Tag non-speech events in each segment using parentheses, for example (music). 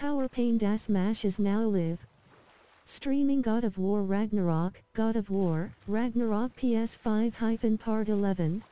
PowerPandaSmash is now live. Streaming God of War Ragnarok, God of War, Ragnarok PS5 hyphen part 11.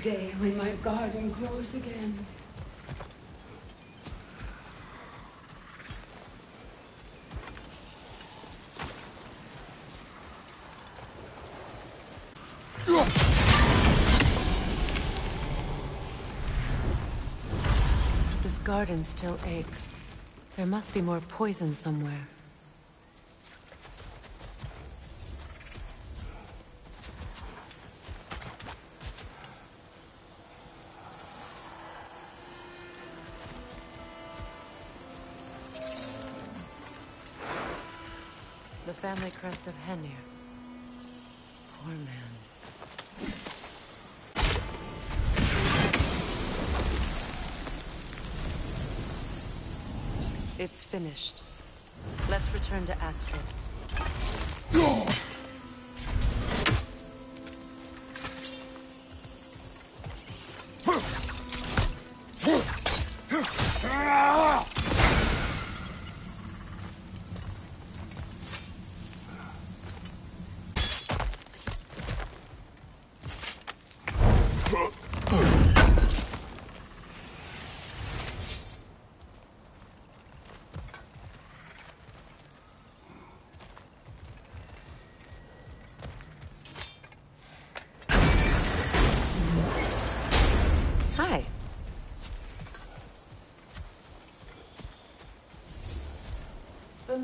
Day when my garden grows again. This garden still aches. There must be more poison somewhere. Crest of Henir. Poor man. It's finished. Let's return to Astrid.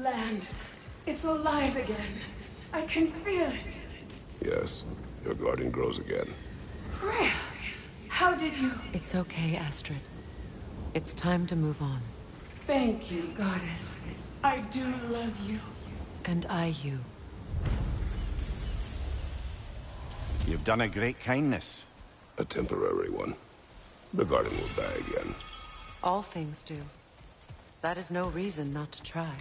Land. It's alive again. I can feel it. Yes, your garden grows again. Freya, how did you? It's okay, Astrid. It's time to move on. Thank you, goddess. I do love you. And I you. You've done a great kindness. A temporary one. The garden will die again. All things do. That is no reason not to try.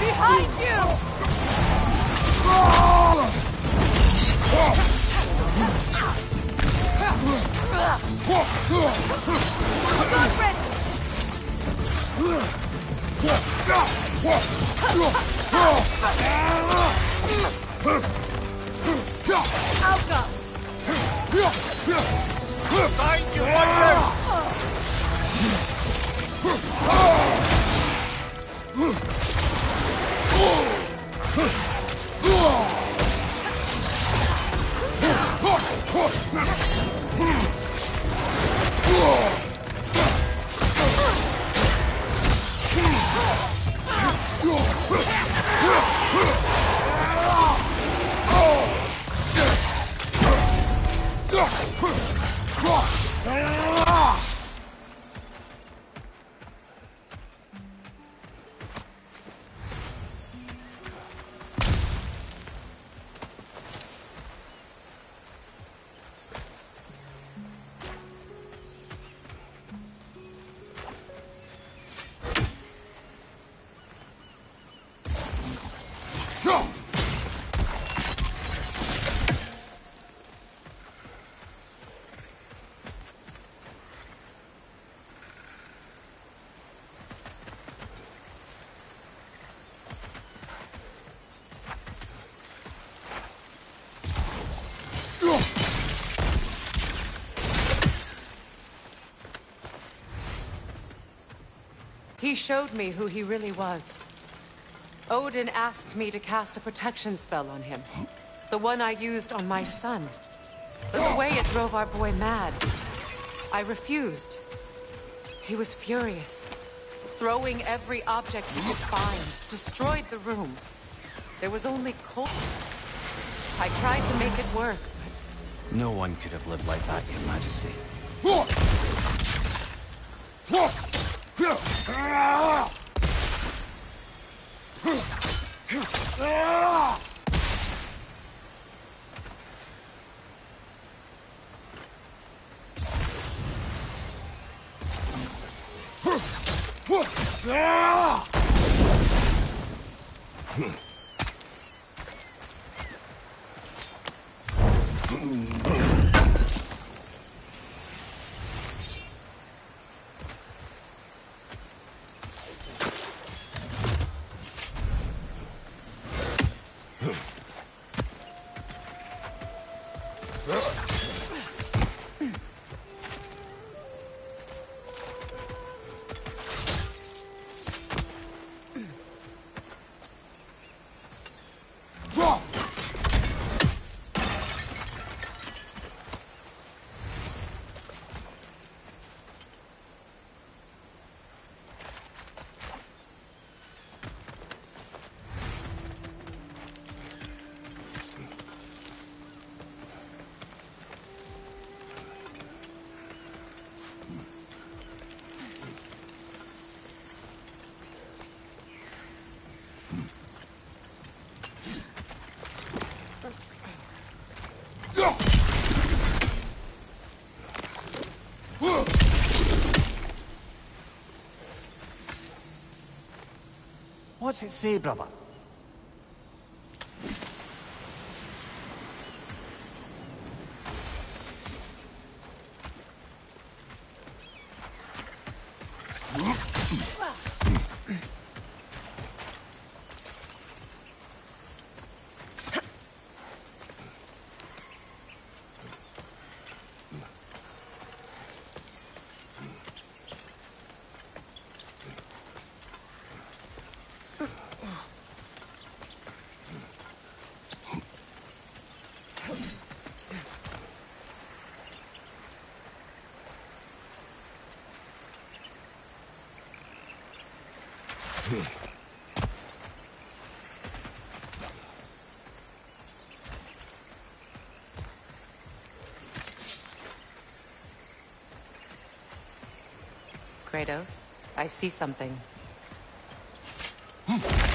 Behind you! Behind you! Watch out! He showed me who he really was. Odin asked me to cast a protection spell on him. The one I used on my son. But the way it drove our boy mad, I refused. He was furious, throwing every object he could find, destroyed the room. There was only cold. I tried to make it work, No one could have lived like that, Your Majesty. Ah! What's it say, brother? Kratos, I see something. Hmm.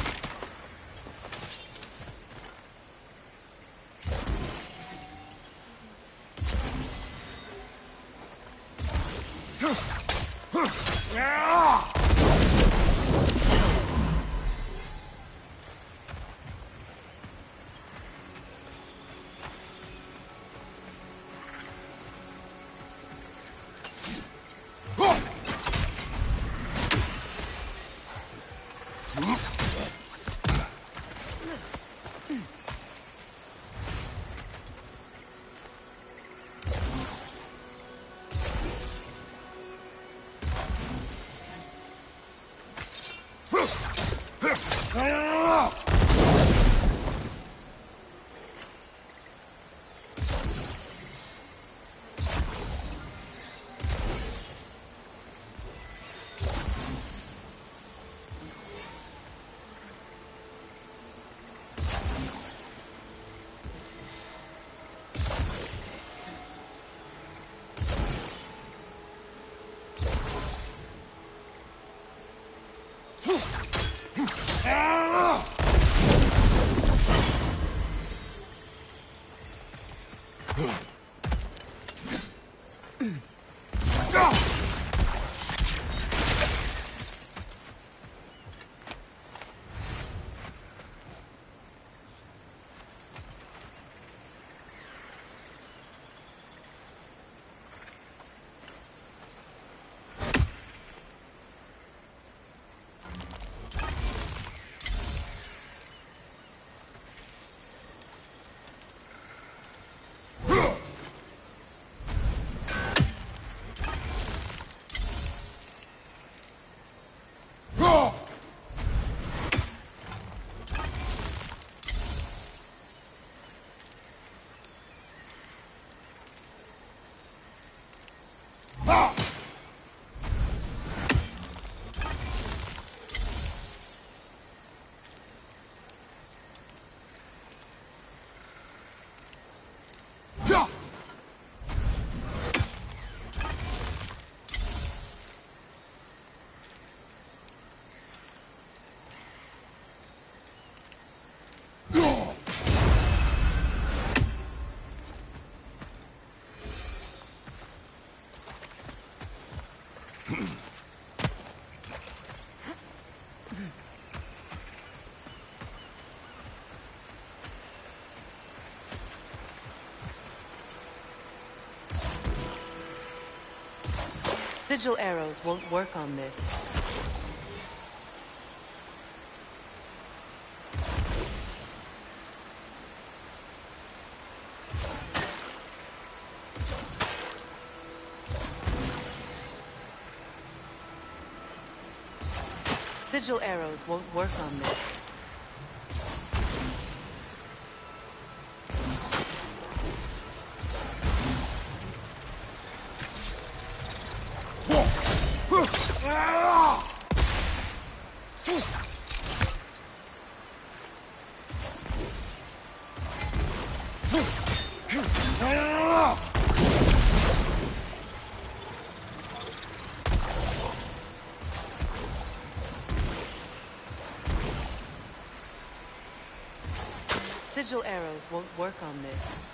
Huh. (laughs) Ah! Sigil arrows won't work on this. Sigil arrows won't work on this. Sigil arrows won't work on this.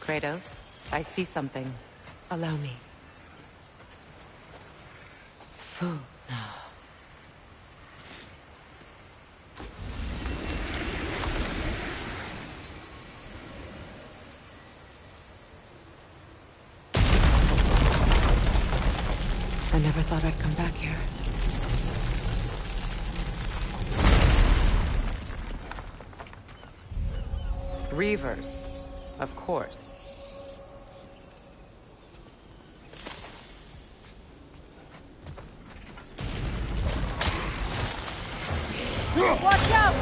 Kratos, I see something. Allow me. Fu. I never thought I'd come back here. Reavers, of course. Watch out!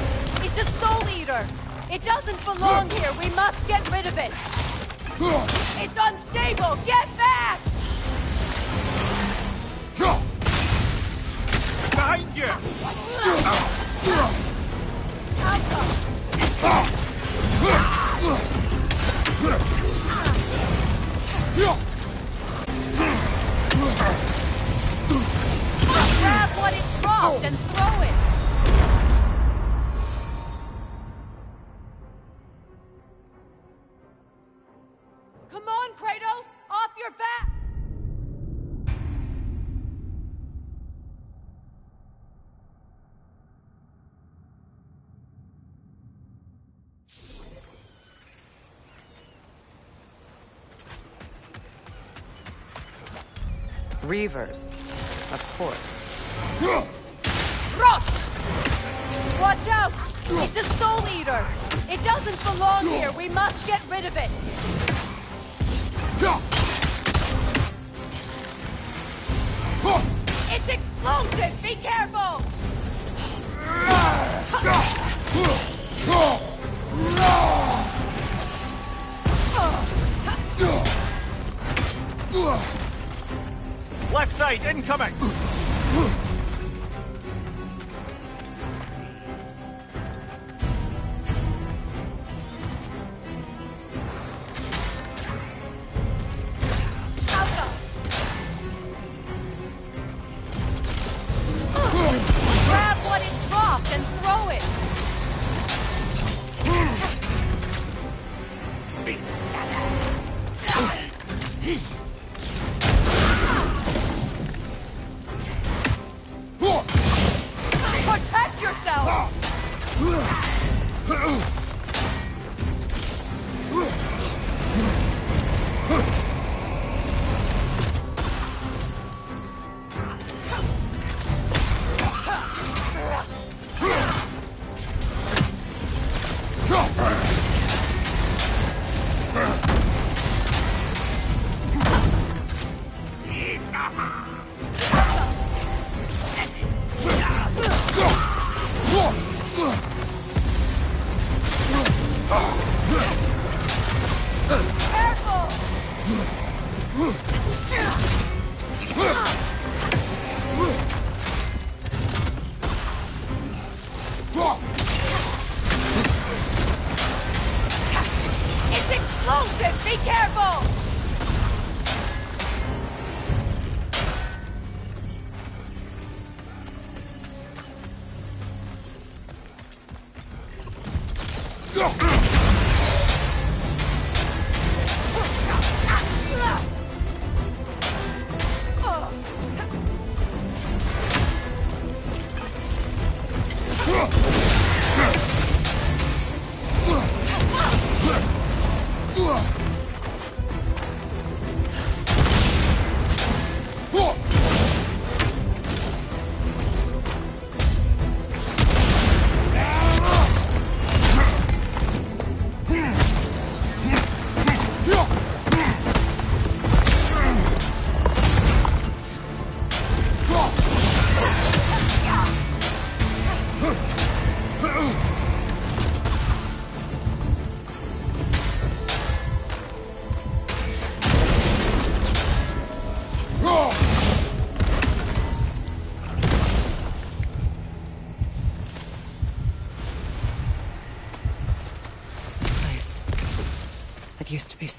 It's a Soul Eater! It doesn't belong here! We must get rid of it! It's unstable! Get back! Behind you! Alpha! Grab Reavers, of course. Rot! Watch out! It's a soul eater! It doesn't belong here! We must get rid of it! It's explosive! Be careful! Left side, incoming!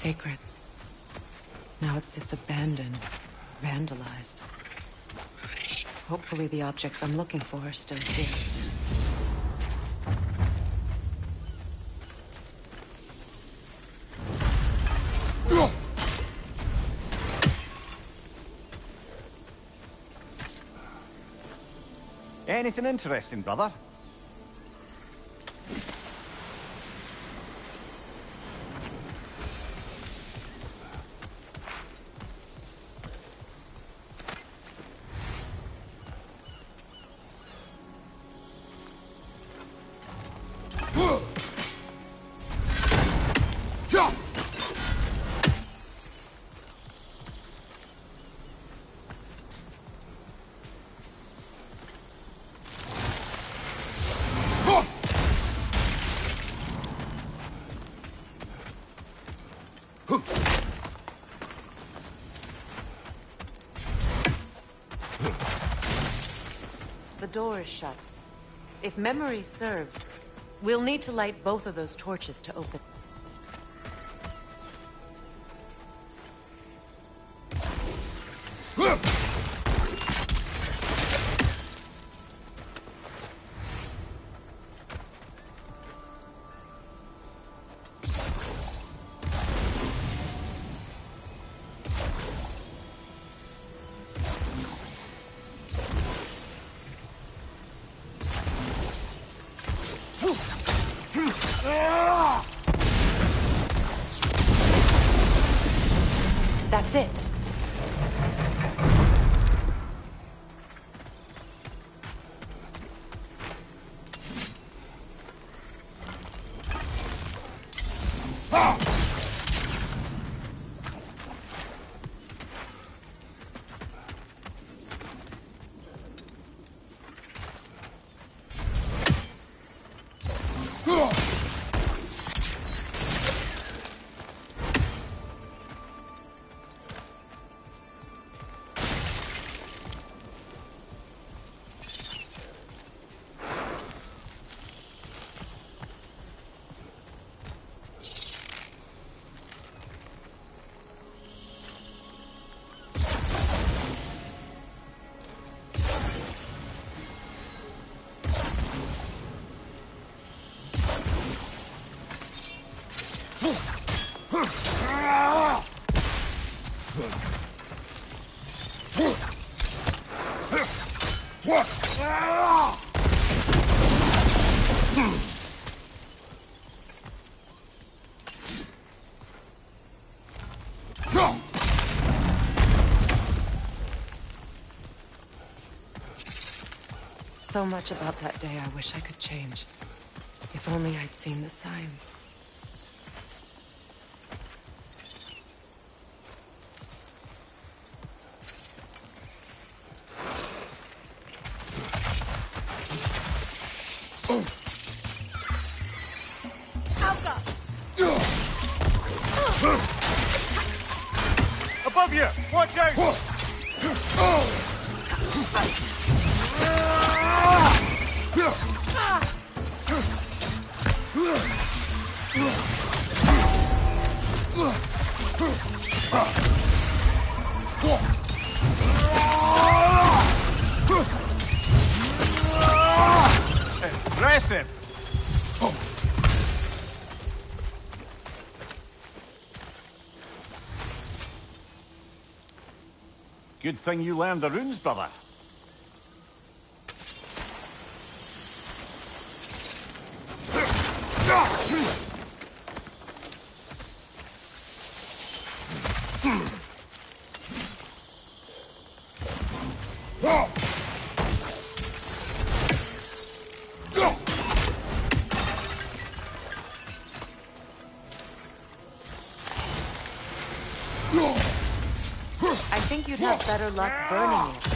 Sacred. Now it sits abandoned, vandalized. Hopefully the objects I'm looking for are still here. Anything interesting, brother? Door is shut. If memory serves, we'll need to light both of those torches to open. It. So much about that day I wish I could change. If only I'd seen the signs. Above you! Watch out! (laughs) Good thing you learned the runes, brother. Think you'd have better luck burning it.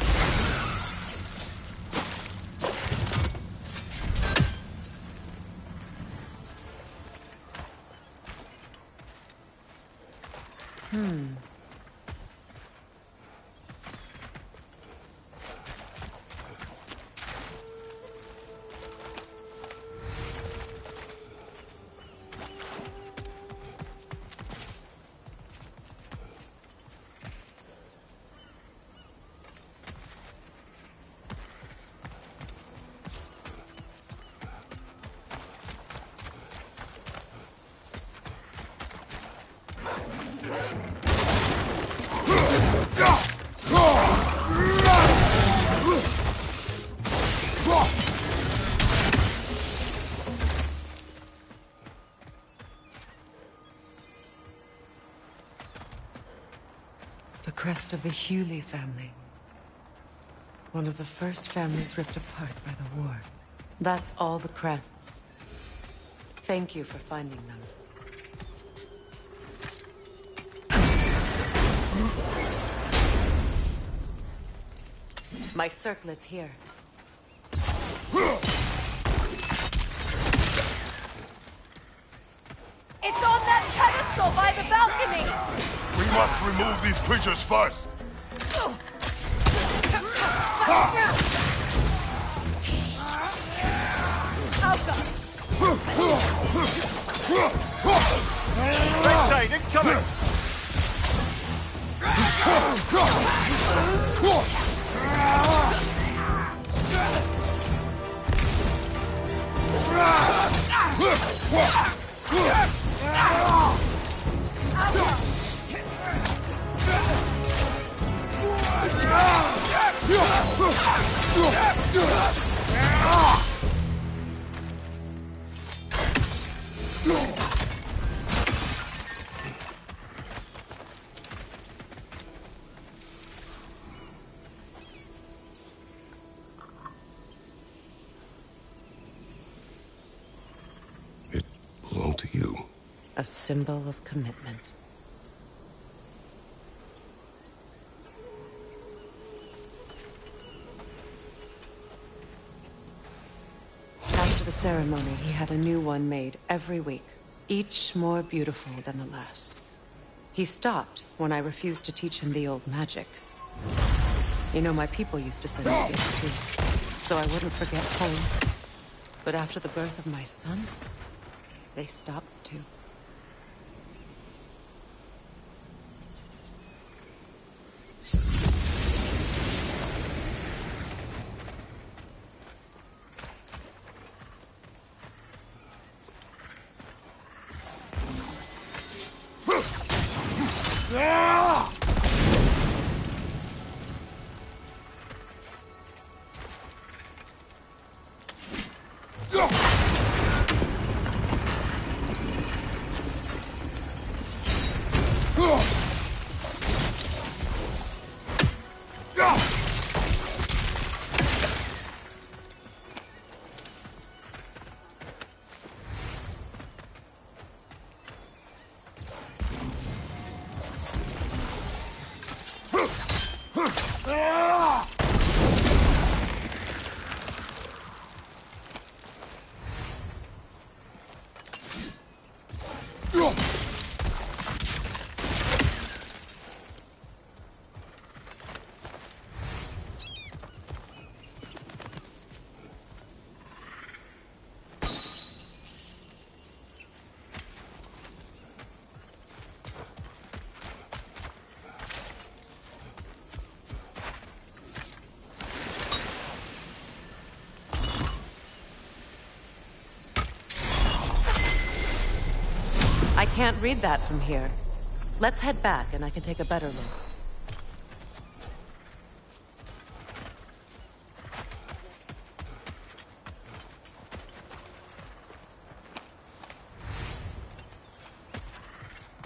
The crest of the Hewley family. One of the first families ripped apart by the war. That's all the crests. Thank you for finding them. My circlet's here. It's on that pedestal by the balcony! Must remove these creatures first. Incoming! It (laughs) symbol of commitment. After the ceremony, he had a new one made every week, each more beautiful than the last. He stopped when I refused to teach him the old magic. You know, my people used to send me gifts too, so I wouldn't forget home. But after the birth of my son, they stopped can't read that from here. Let's head back and I can take a better look.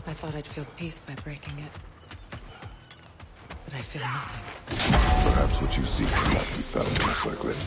I thought I'd feel peace by breaking it. But I feel nothing. Perhaps what you seek cannot be found in a circlet.